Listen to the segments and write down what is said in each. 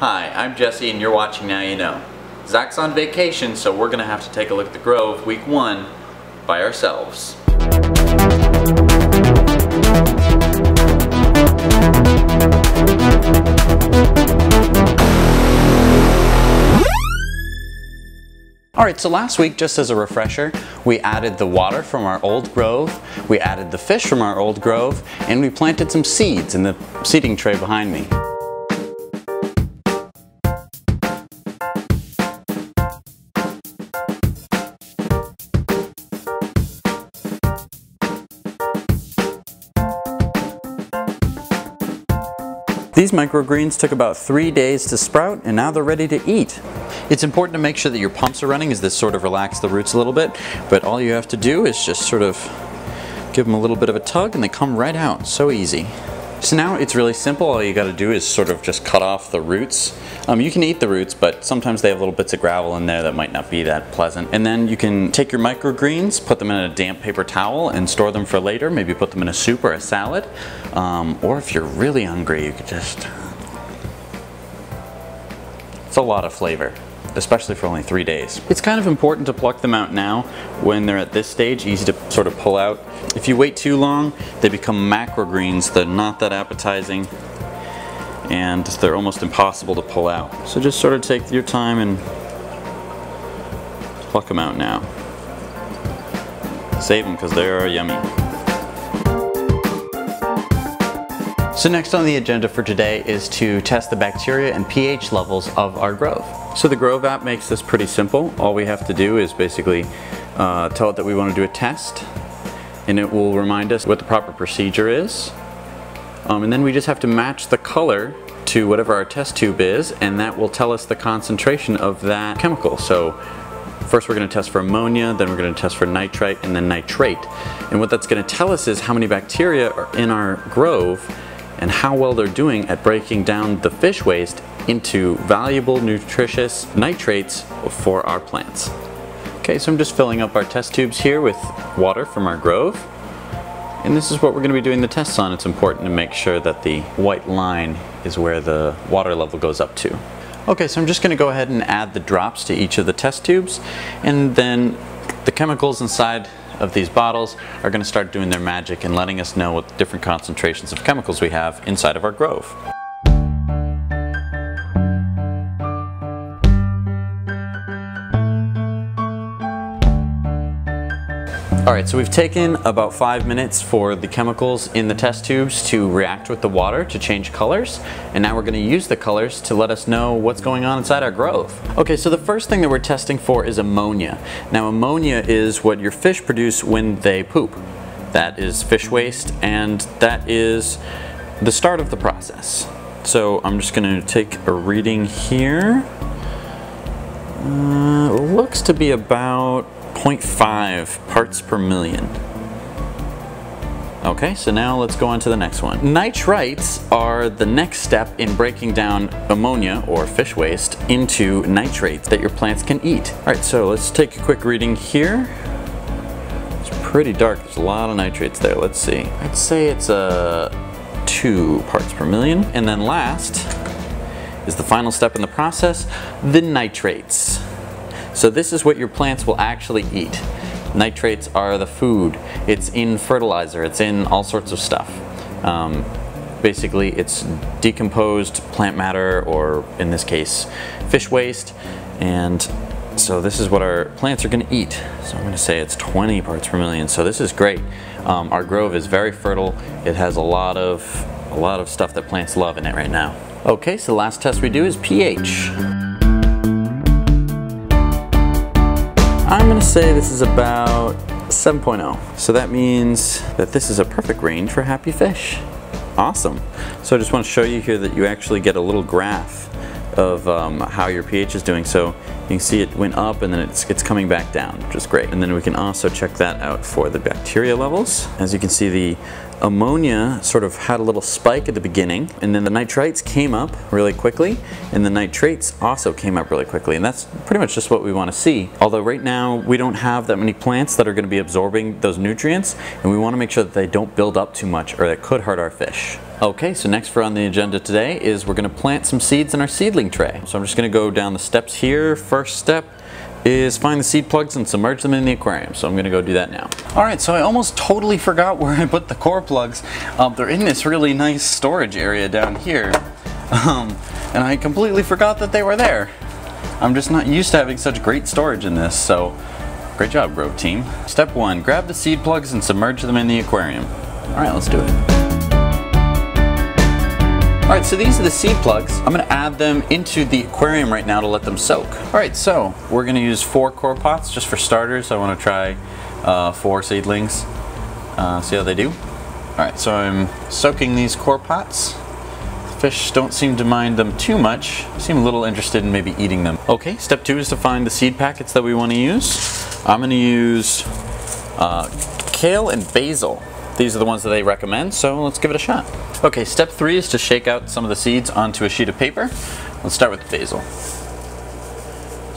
Hi, I'm Jesse and you're watching Now You Know. Zac's on vacation, so we're gonna have to take a look at the Grove week one by ourselves. Alright, so last week, just as a refresher, we added the water from our old grove, we added the fish from our old grove, and we planted some seeds in the seeding tray behind me. These microgreens took about three days to sprout and now they're ready to eat. It's important to make sure that your pumps are running as this sort of relax the roots a little bit, but all you have to do is just sort of give them a little bit of a tug and they come right out, so easy. So now it's really simple. All you got to do is sort of just cut off the roots. Um, you can eat the roots, but sometimes they have little bits of gravel in there that might not be that pleasant. And then you can take your microgreens, put them in a damp paper towel and store them for later. Maybe put them in a soup or a salad. Um, or if you're really hungry, you could just... It's a lot of flavor especially for only three days. It's kind of important to pluck them out now when they're at this stage, easy to sort of pull out. If you wait too long, they become macro greens. They're not that appetizing and they're almost impossible to pull out. So just sort of take your time and pluck them out now. Save them because they are yummy. So next on the agenda for today is to test the bacteria and pH levels of our Grove. So the Grove app makes this pretty simple. All we have to do is basically uh, tell it that we want to do a test and it will remind us what the proper procedure is. Um, and then we just have to match the color to whatever our test tube is and that will tell us the concentration of that chemical. So First we're going to test for ammonia, then we're going to test for nitrite, and then nitrate. And what that's going to tell us is how many bacteria are in our grove and how well they're doing at breaking down the fish waste into valuable nutritious nitrates for our plants. Okay, so I'm just filling up our test tubes here with water from our grove. And this is what we're going to be doing the tests on. It's important to make sure that the white line is where the water level goes up to. Okay, so I'm just going to go ahead and add the drops to each of the test tubes and then the chemicals inside of these bottles are going to start doing their magic and letting us know what different concentrations of chemicals we have inside of our grove. Alright, so we've taken about five minutes for the chemicals in the test tubes to react with the water to change colors. And now we're going to use the colors to let us know what's going on inside our grove. Okay, so the first thing that we're testing for is ammonia. Now ammonia is what your fish produce when they poop. That is fish waste and that is the start of the process. So I'm just going to take a reading here. Uh, looks to be about 0.5 parts per million. Okay, so now let's go on to the next one. Nitrites are the next step in breaking down ammonia, or fish waste, into nitrates that your plants can eat. All right, so let's take a quick reading here. It's pretty dark, there's a lot of nitrates there. Let's see. I'd say it's a uh, two parts per million. And then last is the final step in the process, the nitrates. So this is what your plants will actually eat. Nitrates are the food. It's in fertilizer. It's in all sorts of stuff. Um, basically, it's decomposed plant matter, or in this case, fish waste. And so this is what our plants are going to eat. So I'm going to say it's 20 parts per million. So this is great. Um, our grove is very fertile. It has a lot of a lot of stuff that plants love in it right now. Okay, so the last test we do is pH. I'm gonna say this is about 7.0. So that means that this is a perfect range for happy fish. Awesome. So I just want to show you here that you actually get a little graph of um, how your pH is doing. So you can see it went up and then it's, it's coming back down, which is great. And then we can also check that out for the bacteria levels. As you can see, the ammonia sort of had a little spike at the beginning and then the nitrites came up really quickly and the nitrates also came up really quickly and that's pretty much just what we want to see. Although right now we don't have that many plants that are going to be absorbing those nutrients and we want to make sure that they don't build up too much or that could hurt our fish. Okay, so next for on the agenda today is we're gonna plant some seeds in our seedling tray. So I'm just gonna go down the steps here. First step is find the seed plugs and submerge them in the aquarium. So I'm gonna go do that now. All right, so I almost totally forgot where I put the core plugs. Um, they're in this really nice storage area down here. Um, and I completely forgot that they were there. I'm just not used to having such great storage in this, so great job, Grove team. Step one, grab the seed plugs and submerge them in the aquarium. All right, let's do it. All right, so these are the seed plugs. I'm gonna add them into the aquarium right now to let them soak. All right, so we're gonna use four core pots just for starters. I wanna try uh, four seedlings, uh, see how they do. All right, so I'm soaking these core pots. Fish don't seem to mind them too much. Seem a little interested in maybe eating them. Okay, step two is to find the seed packets that we wanna use. I'm gonna use uh, kale and basil. These are the ones that they recommend, so let's give it a shot. Okay, step three is to shake out some of the seeds onto a sheet of paper. Let's start with the basil.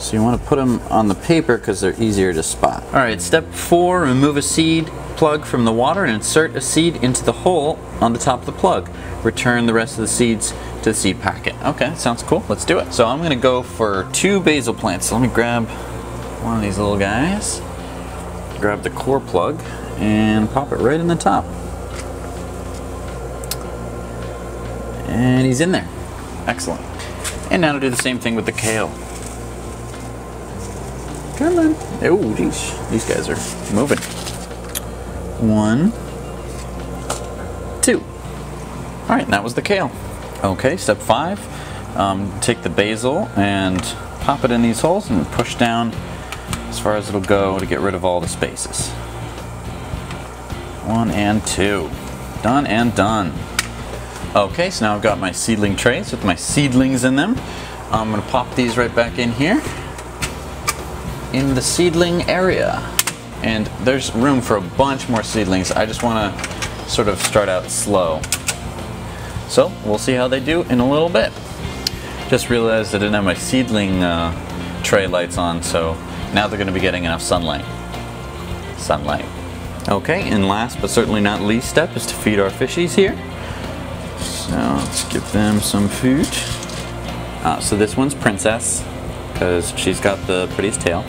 So you want to put them on the paper because they're easier to spot. All right, step four, remove a seed plug from the water and insert a seed into the hole on the top of the plug. Return the rest of the seeds to the seed packet. Okay, sounds cool. Let's do it. So I'm gonna go for two basil plants. So let me grab one of these little guys. Grab the core plug and pop it right in the top. And he's in there. Excellent. And now to do the same thing with the kale. Come on. Oh, geez. These guys are moving. One, two. All right, that was the kale. Okay, step five. Um, take the basil and pop it in these holes and push down as far as it'll go to get rid of all the spaces. One and two. Done and done. Okay, so now I've got my seedling trays with my seedlings in them. I'm gonna pop these right back in here in the seedling area. And there's room for a bunch more seedlings. I just wanna sort of start out slow. So we'll see how they do in a little bit. Just realized I didn't have my seedling uh, tray lights on, so now they're gonna be getting enough sunlight. Sunlight. Okay, and last but certainly not least step is to feed our fishies here. So let's give them some food. Uh, so this one's Princess, because she's got the prettiest tail.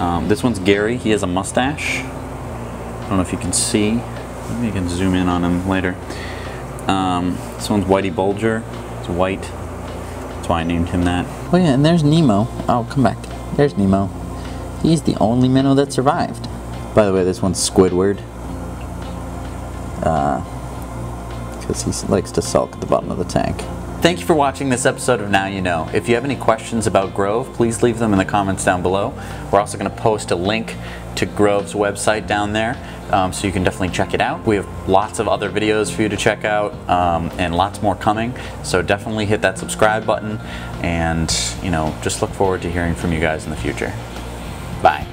Um, this one's Gary, he has a mustache. I don't know if you can see. Maybe you can zoom in on him later. Um, this one's Whitey Bulger, it's white. That's why I named him that. Oh yeah, and there's Nemo. Oh, come back. There's Nemo. He's the only minnow that survived. By the way, this one's Squidward. Because he likes to sulk at the bottom of the tank. Thank you for watching this episode of Now You Know. If you have any questions about Grove, please leave them in the comments down below. We're also going to post a link to Grove's website down there, um, so you can definitely check it out. We have lots of other videos for you to check out, um, and lots more coming. So definitely hit that subscribe button, and you know, just look forward to hearing from you guys in the future. Bye.